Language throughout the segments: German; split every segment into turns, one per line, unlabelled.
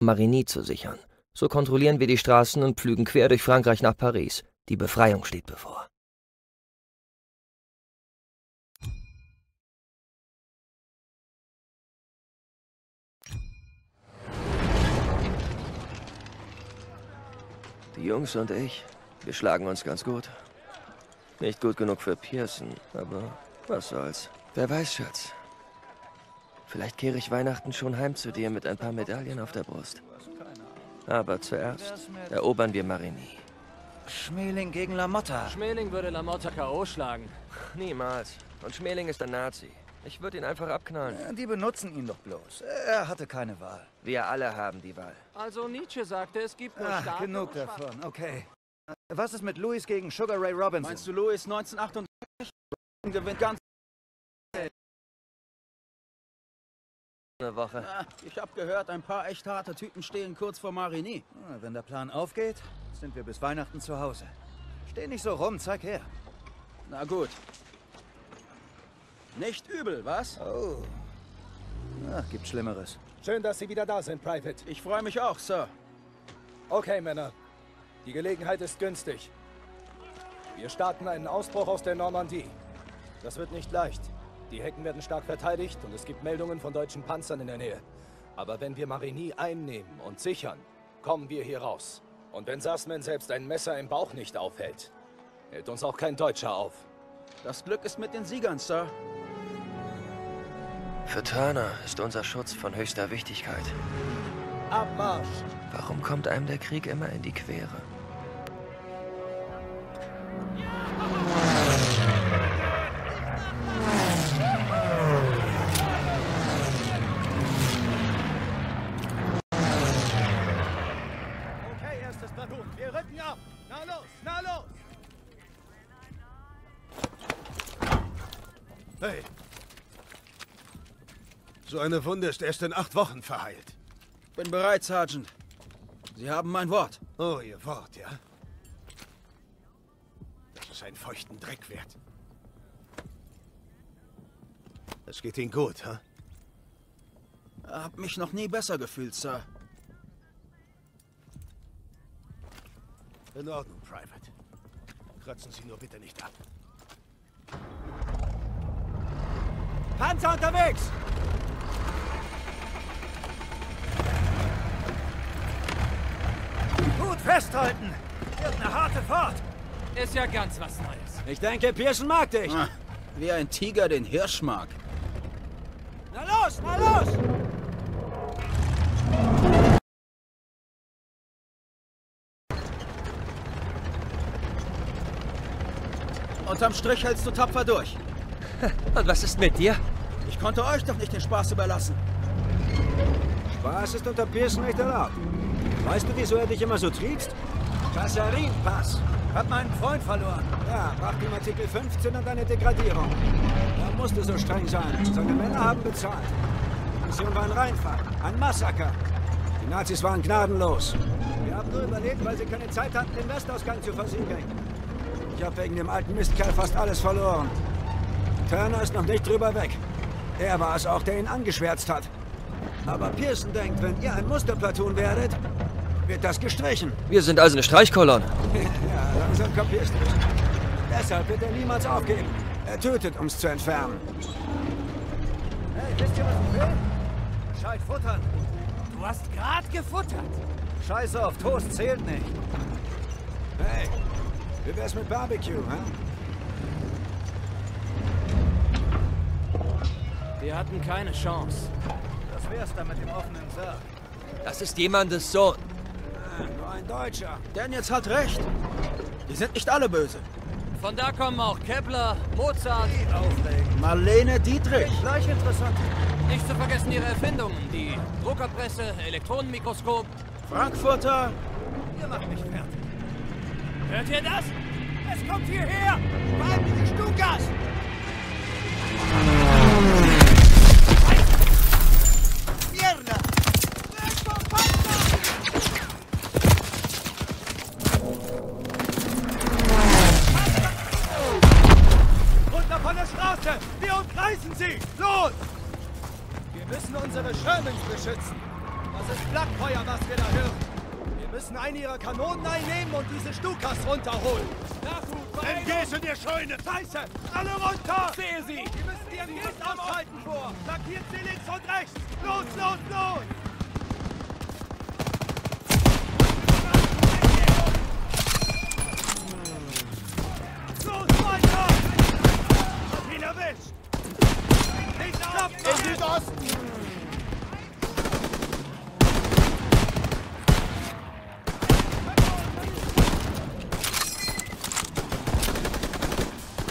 Marigny zu sichern. So kontrollieren wir die Straßen und pflügen quer durch Frankreich nach Paris. Die Befreiung steht bevor. Die Jungs und ich, wir schlagen uns ganz gut. Nicht gut genug für Pearson, aber was soll's. Wer weiß, Schatz. Vielleicht kehre ich Weihnachten schon heim zu dir mit ein paar Medaillen auf der Brust. Aber zuerst erobern wir Marigny.
Schmeling gegen Lamotta.
Schmeling würde Lamotta K.O. schlagen.
Niemals. Und Schmeling ist ein Nazi. Ich würde ihn einfach abknallen.
Die benutzen ihn doch bloß. Er hatte keine Wahl.
Wir alle haben die Wahl.
Also Nietzsche sagte, es gibt nur
Ach,
starke
genug davon. Okay. Was ist mit Louis gegen Sugar Ray Robinson?
Meinst du Louis 1938 gewinnt ganz...
Eine Woche.
Ah, Ich hab gehört, ein paar echt harte Typen stehen kurz vor Marigny.
Ah, Wenn der Plan aufgeht, sind wir bis Weihnachten zu Hause. Steh nicht so rum, zeig her.
Na gut. Nicht übel, was?
Oh. Ach, gibt Schlimmeres.
Schön, dass Sie wieder da sind, Private.
Ich freue mich auch, Sir.
Okay, Männer. Die Gelegenheit ist günstig. Wir starten einen Ausbruch aus der Normandie. Das wird nicht leicht. Die Hecken werden stark verteidigt und es gibt Meldungen von deutschen Panzern in der Nähe. Aber wenn wir Marigny einnehmen und sichern, kommen wir hier raus. Und wenn Sassman selbst ein Messer im Bauch nicht aufhält, hält uns auch kein Deutscher auf.
Das Glück ist mit den Siegern, Sir.
Für Turner ist unser Schutz von höchster Wichtigkeit.
Abmarsch!
Warum kommt einem der Krieg immer in die Quere?
Okay, erstes Platoon. Wir rücken ab. Na los, na los!
Hey. So eine Wunde ist erst in acht Wochen verheilt.
Bin bereit, Sergeant. Sie haben mein Wort.
Oh, Ihr Wort, ja? Das ist einen feuchten Dreck wert. Es geht Ihnen gut, ha?
Hab mich noch nie besser gefühlt, Sir.
In Ordnung, Private. Kratzen Sie nur bitte nicht ab.
Panzer unterwegs! Gut festhalten! Wird eine harte Fahrt!
Ist ja ganz was Neues.
Ich denke, Pearson mag dich.
Ah, wie ein Tiger den Hirsch mag.
Na los, na los!
Unterm Strich hältst du tapfer durch.
Und was ist mit dir?
Ich konnte euch doch nicht den Spaß überlassen.
Spaß ist unter Pearson nicht erlaubt. Weißt du, wieso er dich immer so triebst? Kassarin-Pass. Hab meinen Freund verloren. Ja, brachte ihm Artikel 15 und eine Degradierung. Er musste so streng sein. Seine Männer haben bezahlt. Die Mission war ein Reinfall, ein Massaker. Die Nazis waren gnadenlos. Wir haben nur überlebt, weil sie keine Zeit hatten, den Westausgang zu versiegeln. Ich habe wegen dem alten Mistkerl fast alles verloren. Turner ist noch nicht drüber weg. Er war es auch, der ihn angeschwärzt hat. Aber Pearson denkt, wenn ihr ein Musterplatoon werdet, wird das gestrichen.
Wir sind also eine Streichkolonne.
Ja, langsam kapierst du es. Deshalb wird er niemals aufgeben. Er tötet, um es zu entfernen. Hey, wisst ihr, was ich will? Gescheit futtern.
Du hast gerade gefuttert.
Scheiße auf Toast zählt nicht. Hey, wie wär's mit Barbecue, hä?
Wir hatten keine Chance.
Das wär's dann mit dem offenen Sarg.
Das ist jemandes Sohn.
Deutscher.
Daniels hat recht. Die sind nicht alle böse.
Von da kommen auch Kepler, Mozart,
Aufregend.
Marlene Dietrich.
Gleich interessant.
nicht zu vergessen ihre Erfindungen, die Druckerpresse, Elektronenmikroskop.
Frankfurter.
Ihr macht mich fertig.
Hört ihr das?
Es kommt hierher! Behalten die Stukas! Sie! Los! Wir müssen unsere Shermans beschützen.
Das ist Flakfeuer, was wir da hören. Wir müssen eine ihrer Kanonen einnehmen und diese Stukas runterholen.
Dann gehst in die Scheune!
Scheiße! Alle runter! Sehe sie! Wir müssen die MGs ausschalten vor! Markiert sie links und rechts! Los, los! Los, weiter!
Hab ihn erwischt!
Nicht stoppen!
In Südosten!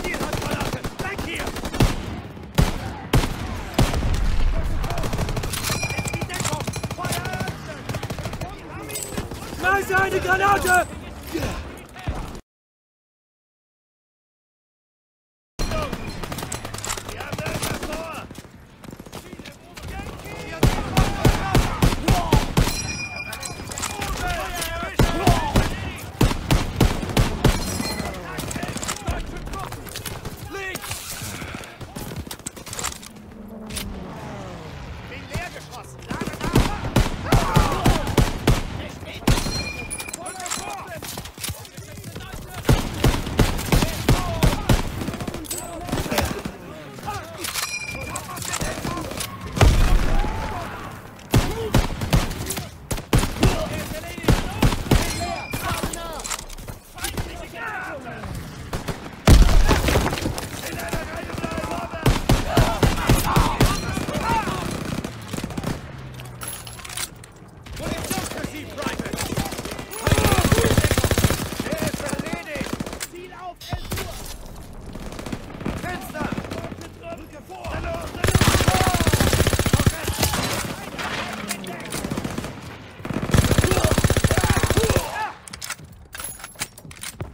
Hier, Handgranate! Weg hier! Ist die Deckung! Feuer öffnen! Schmeiße eine Granate!
Wir haben irgendwas vor! Bin leer geschossen! Lage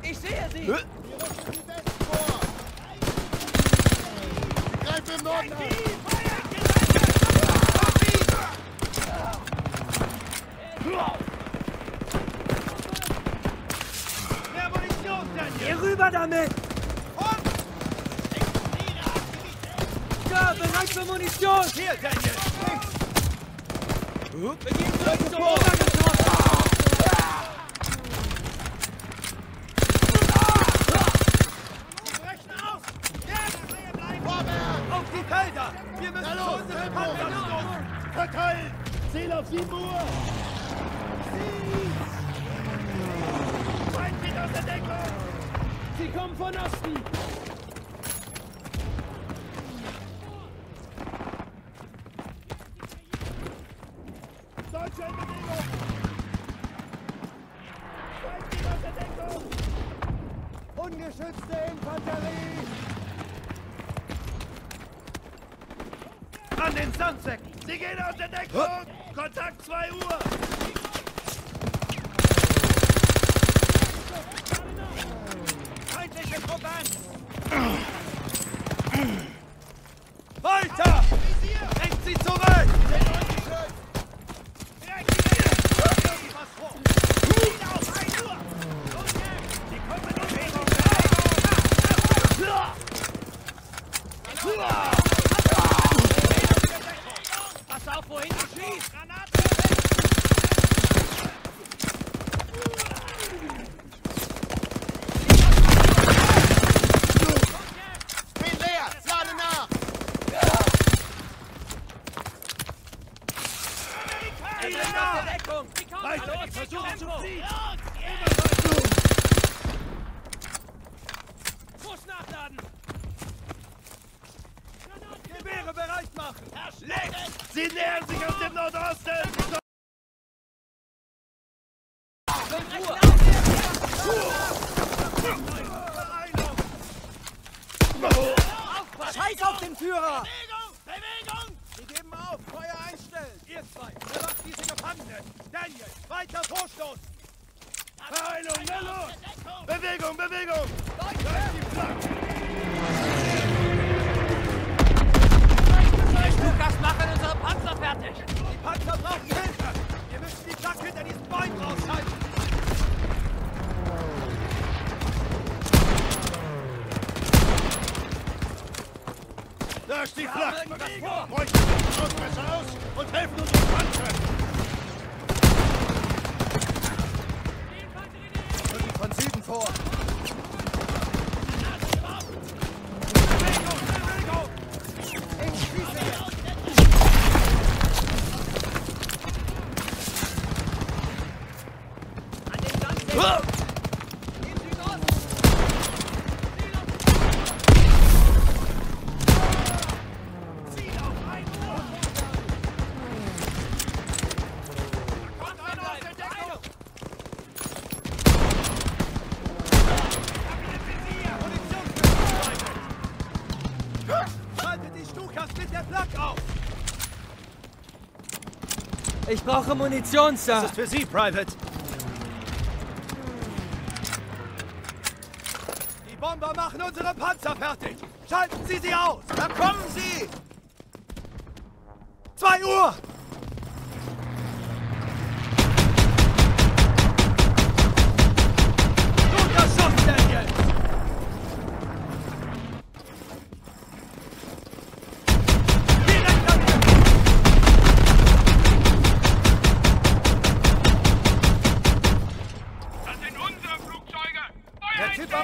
Ich sehe sie!
Greif im Norden an!
Mehr Munition, Daniel!
Damit! Ja, bereit für Munition!
Hier, Daniel! Auf die Felder! Wir müssen Panzern stoßen!
Verteilen! Ziel auf 7 Uhr!
Ungeschützte Infanterie! An den Sandsäcken!
Sie gehen aus der Deckung! Kontakt 2 Uhr!
Feindliche Truppen!
Ich
brauche Munition, Sir.
Das ist für Sie, Private. Die Bomber machen unsere Panzer fertig. Schalten Sie sie aus.
Da kommen sie!
2 Uhr!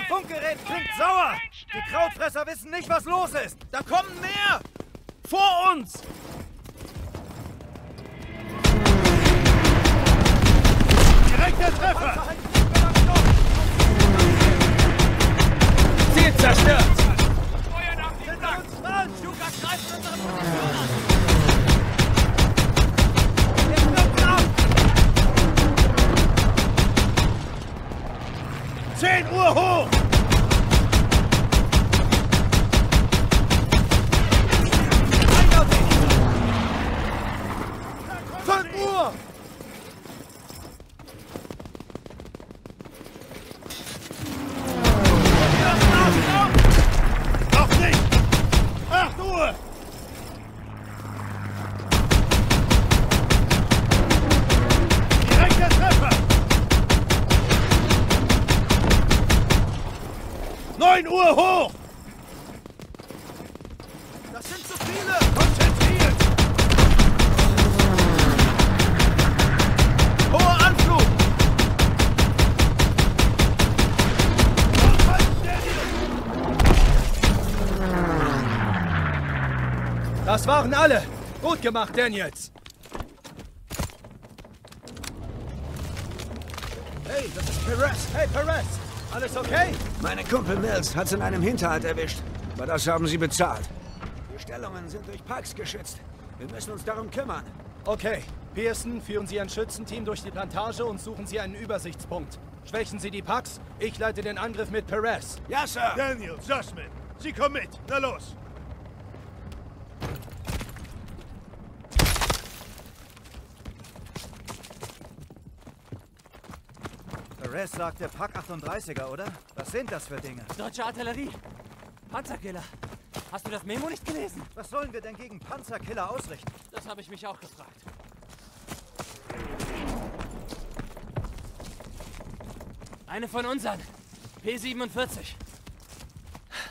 Funkgerät klingt sauer! Die Krautfresser wissen nicht, was los ist!
Da kommen mehr! Vor uns!
Direkter Treffer!
Ziel zerstört.
Feuer nach
uns dran! Stukas greifen unsere Position an! 10 Uhr hoch! Gemacht, Daniels!
Hey, das ist Perez.
Hey, Perez! Alles okay?
Mein Kumpel Mills hat's in einem Hinterhalt erwischt. Aber das haben sie bezahlt. Die Stellungen sind durch Parks geschützt. Wir müssen uns darum kümmern.
Okay. Pearson, führen Sie ein Schützenteam durch die Plantage und suchen Sie einen Übersichtspunkt. Schwächen Sie die Packs. Ich leite den Angriff mit Perez.
Ja, Sir.
Daniel, Sussman, Sie kommen mit. Na los!
Perez sagt der Pack 38er, oder? Was sind das für Dinge?
Deutsche Artillerie. Panzerkiller. Hast du das Memo nicht gelesen?
Was sollen wir denn gegen Panzerkiller ausrichten?
Das habe ich mich auch gefragt. Eine von unseren. P47.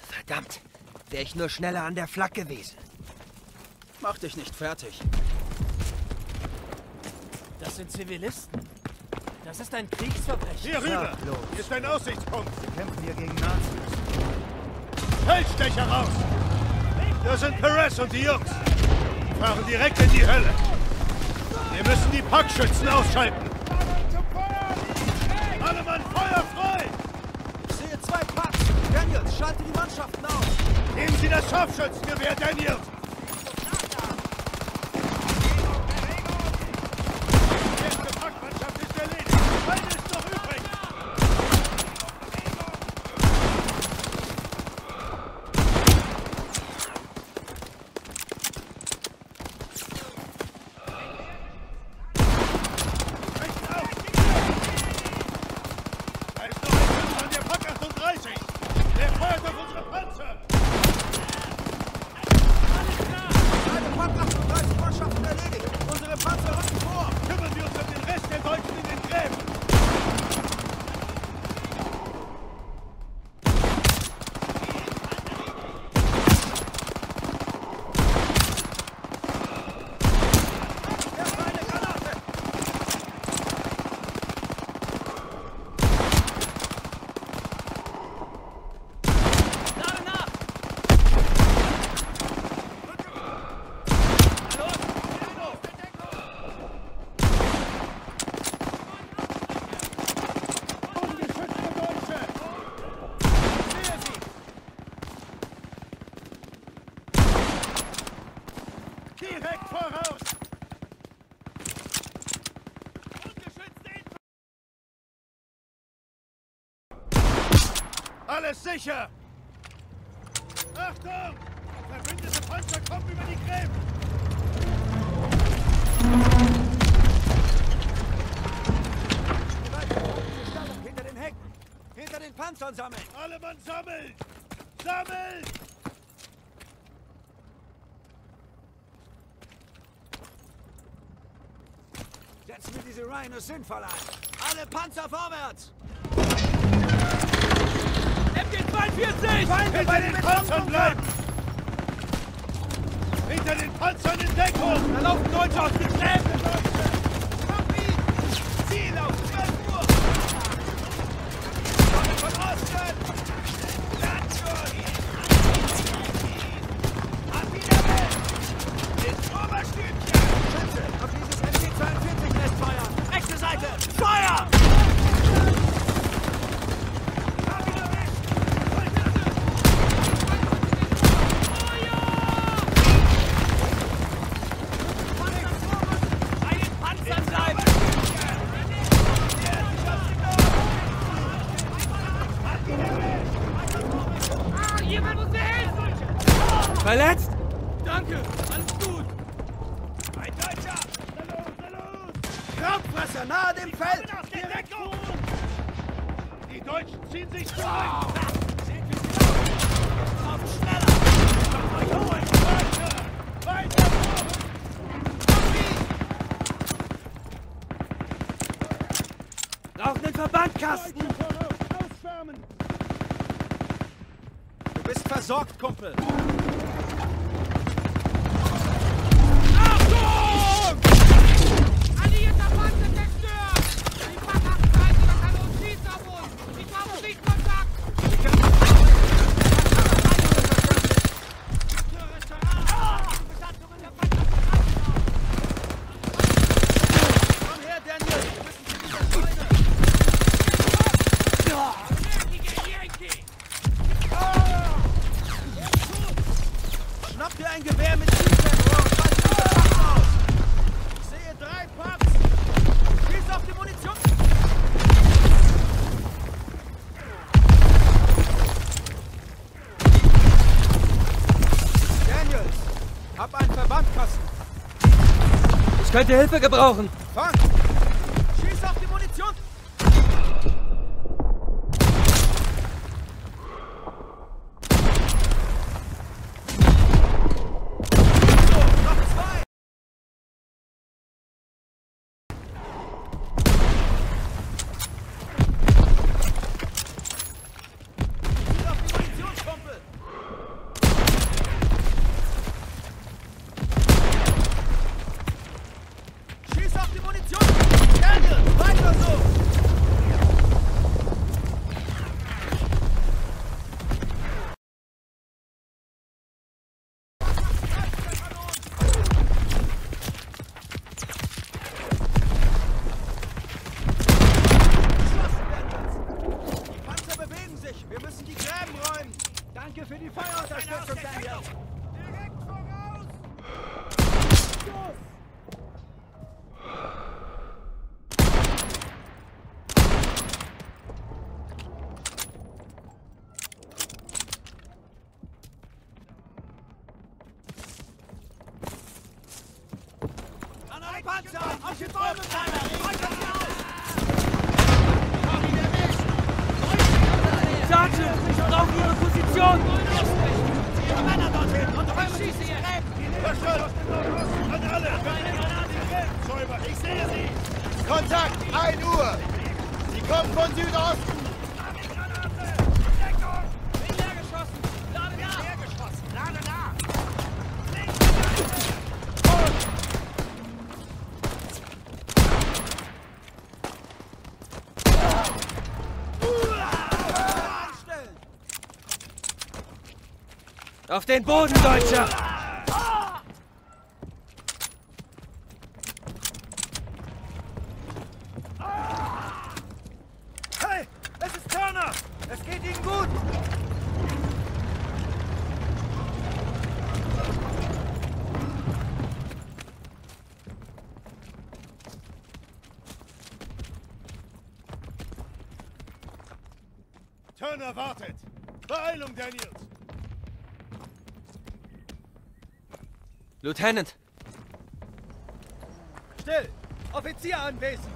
Verdammt. Wäre ich nur schneller an der Flak gewesen.
Mach dich nicht fertig.
Das sind Zivilisten. Das ist ein Kriegsverbrechen.
Hier rüber! Hier ist ein Aussichtspunkt!
Wir kämpfen hier gegen Nazis.
Feldstecher raus! Das sind Perez und die Jungs. Die fahren direkt in die Hölle. Wir müssen die Packschützen ausschalten. Alle Mann, Feuer frei!
Ich sehe zwei Packs! Daniels, schalte die Mannschaften aus!
Nehmen Sie das Scharfschützengewehr, Daniels! Die erste Packmannschaft ist erledigt. Eine ist noch übrig. Rechts auf! Da ist noch ein Schuss an der Pack 38. Der feuert auf unsere Panzer. Direkt voraus! Alles sicher! Achtung! Verbündete Panzer kommen über die Gräben!
Hinter den Hecken! Hinter den Panzern sammeln!
Alle Mann sammeln! Sammeln!
Setzen wir diese Rhinos sinnvoll ein! Alle Panzer vorwärts!
MG-42!
Hinter den Panzern bleiben! Hinter den Panzern in Deckung!
Da laufen Deutsche aus den Gräben! Ziel auf 12 Uhr! Kommen von Osten! Landshut! Artillerie! Ins Oberstübchen!
Schütze! Auf dieses MG-42 lässt feuern!
Rechte Seite! Feuer! Bei den Panzern bleiben! Jemand muss mir helfen!
Verletzt?
Danke, alles gut! Ein Deutscher!
Krampfresser nahe dem Feld!
Direkt Die Deutschen ziehen sich zurück!
Auf schneller! Euch holen!
Weiter! Weiter!
Brauchen den Verbandkasten! Du bist versorgt, Kumpel!
Hilfe gebrauchen.
Fang! Schieß auf die Munition! Noch zwei! Schieß auf die Munitionskumpel! Schieß auf die Munition! Daniel, weiter so! Geschossen, Daniels! Die Panzer bewegen sich! Wir müssen die Gräben räumen! Danke für die Feuerunterstützung, Daniels! Direkt voraus! An einen Panzer! Auf die Bäume bleiben! Räuchert sie aus!
Sergeant, ich brauche Ihre Position.
Ihre Männer dorthin und räumen Sie sie Gräben!
Verstanden! An alle! Säuber, ich sehe sie!
Kontakt, 1 Uhr. Sie kommen von Südosten.
Auf den Boden, Deutscher.
Hey, es ist Turner! Es geht Ihnen gut!
Turner wartet. Beeilung, Daniels.
Lieutenant!
Still! Offizier anwesend!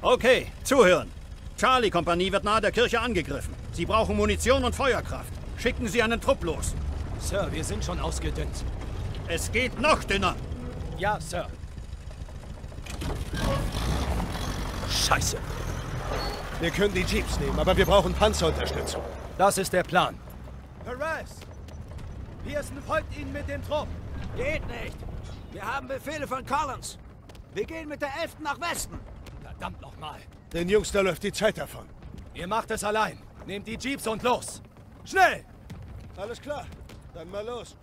Okay, zuhören. Charlie-Kompanie wird nahe der Kirche angegriffen. Sie brauchen Munition und Feuerkraft. Schicken Sie einen Trupp los.
Sir, wir sind schon ausgedünnt.
Es geht noch dünner.
Ja, Sir.
Scheiße.
Wir können die Jeeps nehmen, aber wir brauchen Panzerunterstützung.
Das ist der Plan. Perez! Pearson folgt Ihnen mit dem Trupp.
Geht nicht. Wir haben Befehle von Collins. Wir gehen mit der 11. nach Westen.
Verdammt nochmal.
Den Jungs, da läuft die Zeit davon.
Ihr macht es allein. Nehmt die Jeeps und los. Schnell!
Alles klar. Dann mal los.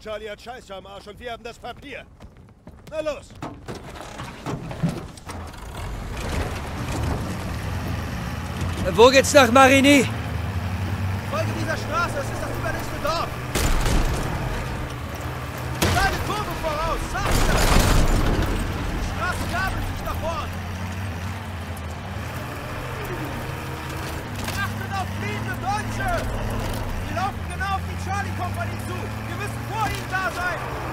Charlie hat Scheiße am Arsch und wir haben das Papier. Na los.
Wo geht's nach Marigny?
Folge dieser Straße, es ist das übernächste Dorf. Kleine Kurve voraus, Sachte! Die Straße gabelt sich nach vorn. Achtet auf fliehende Deutsche! Die laufen genau auf die Charlie-Kompanie zu. Wir müssen vor ihnen da sein.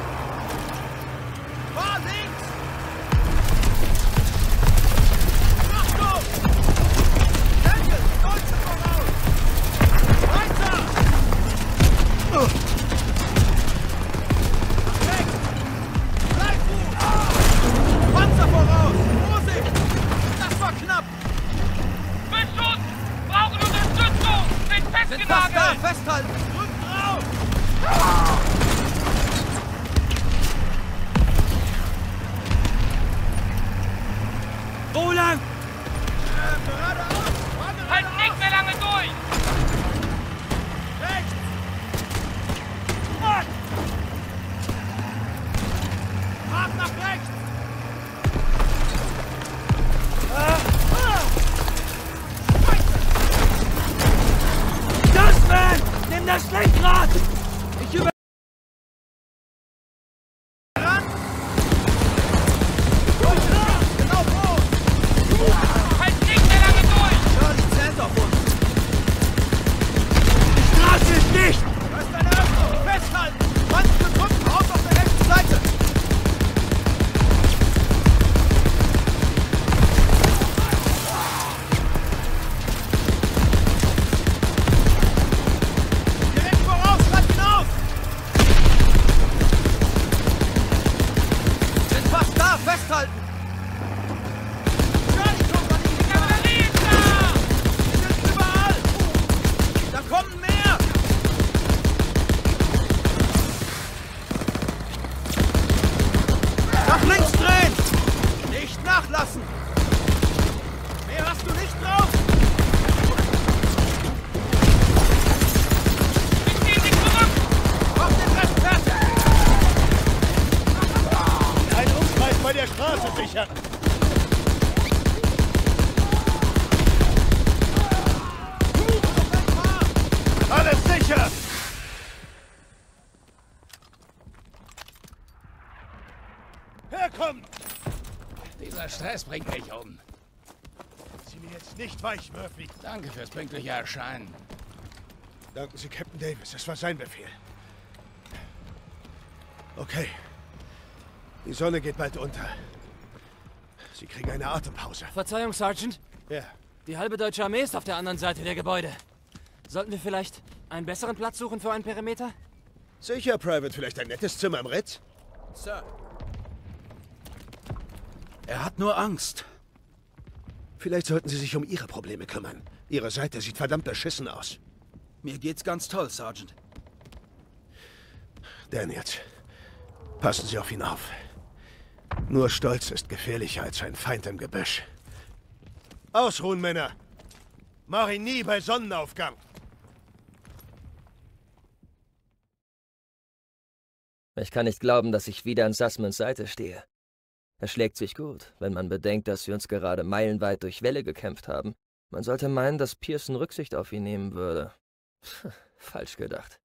Herkommen!
Dieser Stress bringt mich um.
Sie mir jetzt nicht weich, Murphy.
Danke fürs pünktliche Erscheinen.
Danken Sie Captain Davis, das war sein Befehl. Okay. Die Sonne geht bald unter. Sie kriegen eine Atempause.
Verzeihung, Sergeant.
Ja.
Die halbe deutsche Armee ist auf der anderen Seite der Gebäude. Sollten wir vielleicht einen besseren Platz suchen für einen Perimeter?
Sicher, Private. Vielleicht ein nettes Zimmer im Ritz?
Sir. Er hat nur Angst.
Vielleicht sollten Sie sich um Ihre Probleme kümmern. Ihre Seite sieht verdammt beschissen aus.
Mir geht's ganz toll, Sergeant.
Daniels, passen Sie auf ihn auf. Nur Stolz ist gefährlicher als ein Feind im Gebüsch. Ausruhen, Männer! Mach ihn nie bei Sonnenaufgang!
Ich kann nicht glauben, dass ich wieder an Sussmans Seite stehe. Er schlägt sich gut, wenn man bedenkt, dass wir uns gerade meilenweit durch Wälle gekämpft haben. Man sollte meinen, dass Pearson Rücksicht auf ihn nehmen würde. Falsch gedacht.